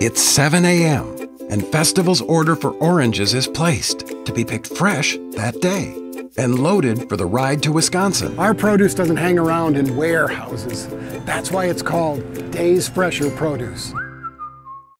It's 7 a.m., and Festival's order for oranges is placed to be picked fresh that day and loaded for the ride to Wisconsin. Our produce doesn't hang around in warehouses. That's why it's called Days Fresher Produce.